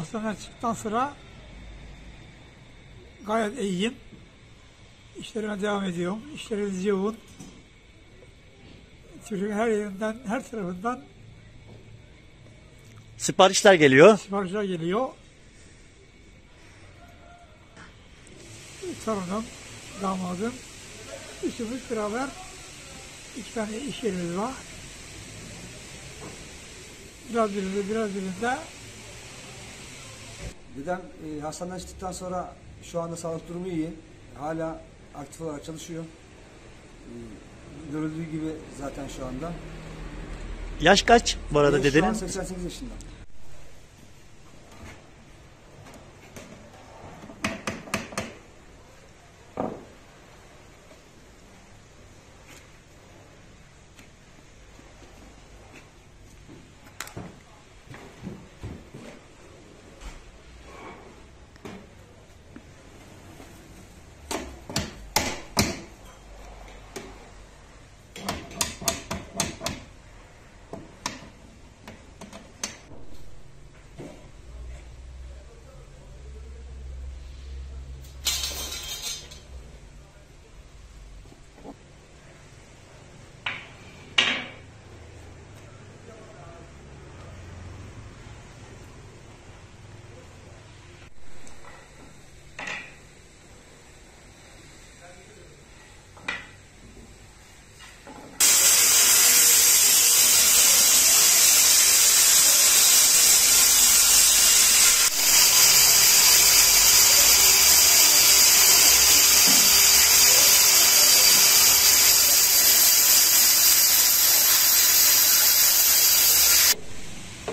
hastaneden çıktıktan sonra gayet iyiyim. İşlerime devam ediyorum. İşlerimiz yoğun. Türkiye'nin her yerinden, her tarafından Siparişler geliyor. siparişler geliyor. Torunum, damadım, üçümüz beraber iki tane iş yerimiz var. Biraz birinde, biraz birinde Dedem e, hastaneden çıktıktan sonra şu anda sağlık durumu iyi. Hala aktif olarak çalışıyor. E, görüldüğü gibi zaten şu anda. Yaş kaç bu arada E, Şu an dedenin? 88 yaşında.